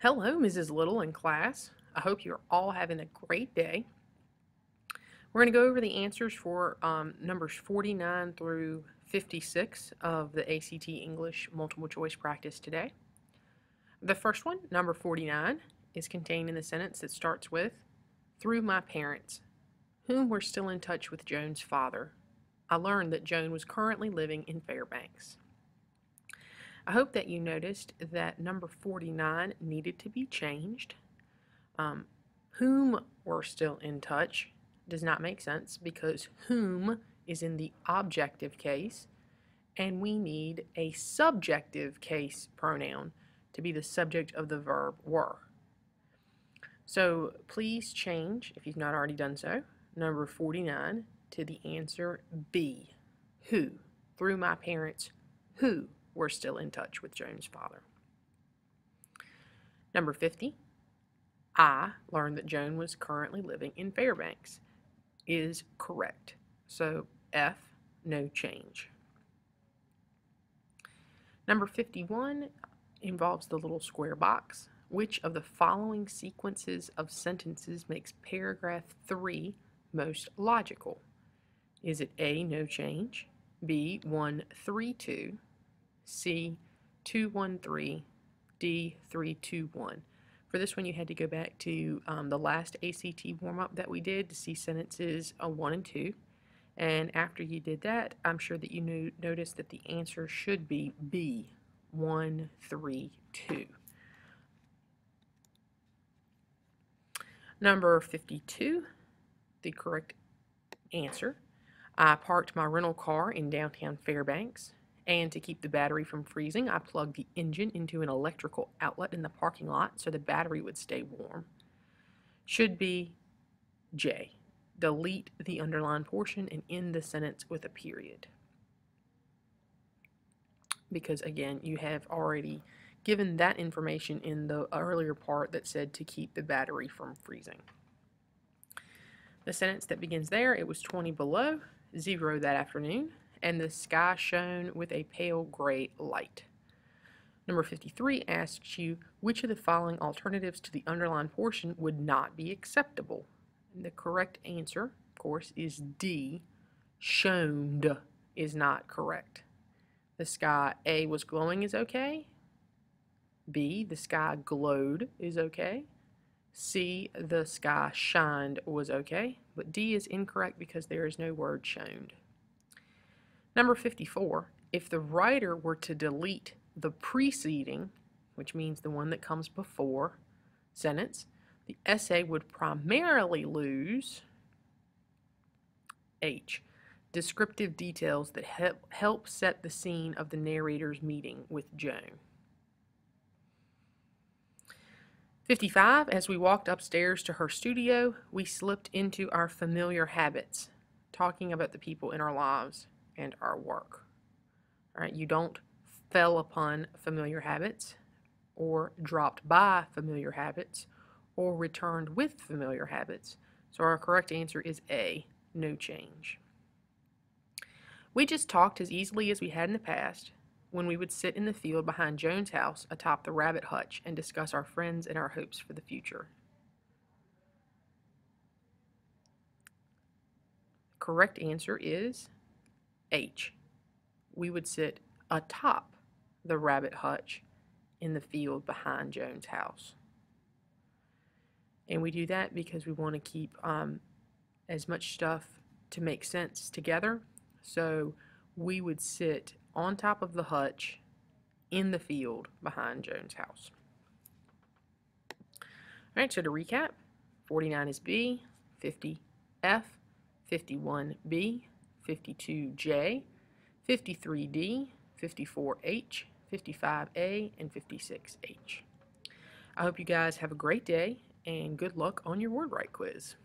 Hello, Mrs. Little and class. I hope you're all having a great day. We're going to go over the answers for um, numbers 49 through 56 of the ACT English multiple choice practice today. The first one, number 49, is contained in the sentence that starts with, through my parents, whom were still in touch with Joan's father. I learned that Joan was currently living in Fairbanks. I hope that you noticed that number 49 needed to be changed. Um, whom we're still in touch does not make sense because whom is in the objective case and we need a subjective case pronoun to be the subject of the verb were. So please change, if you've not already done so, number 49 to the answer B. Who? Through my parents, who we're still in touch with Joan's father. Number 50, I learned that Joan was currently living in Fairbanks is correct. So F, no change. Number 51 involves the little square box. Which of the following sequences of sentences makes paragraph 3 most logical? Is it A, no change, B, 1, 3, 2, C 213, D 321. For this one, you had to go back to um, the last ACT warm-up that we did to see sentences uh, 1 and 2. And after you did that, I'm sure that you knew, noticed that the answer should be B, 1, 3, 2. Number 52, the correct answer. I parked my rental car in downtown Fairbanks. And to keep the battery from freezing, I plugged the engine into an electrical outlet in the parking lot so the battery would stay warm. Should be J. Delete the underlined portion and end the sentence with a period. Because again, you have already given that information in the earlier part that said to keep the battery from freezing. The sentence that begins there, it was 20 below, zero that afternoon and the sky shone with a pale gray light. Number 53 asks you which of the following alternatives to the underlined portion would not be acceptable. And the correct answer, of course, is D. Shoned is not correct. The sky A was glowing is okay. B. The sky glowed is okay. C. The sky shined was okay. But D is incorrect because there is no word shoned. Number 54, if the writer were to delete the preceding, which means the one that comes before, sentence, the essay would primarily lose H, descriptive details that help, help set the scene of the narrator's meeting with Joan. 55, as we walked upstairs to her studio, we slipped into our familiar habits, talking about the people in our lives and our work. All right, you don't fell upon familiar habits or dropped by familiar habits or returned with familiar habits. So our correct answer is A, no change. We just talked as easily as we had in the past when we would sit in the field behind Joan's house atop the rabbit hutch and discuss our friends and our hopes for the future. Correct answer is H. We would sit atop the rabbit hutch in the field behind Joan's house. And we do that because we want to keep um, as much stuff to make sense together. So we would sit on top of the hutch in the field behind Joan's house. All right, so to recap, 49 is B, 50 F, 51 B, 52J, 53D, 54H, 55A, and 56H. I hope you guys have a great day and good luck on your word right quiz.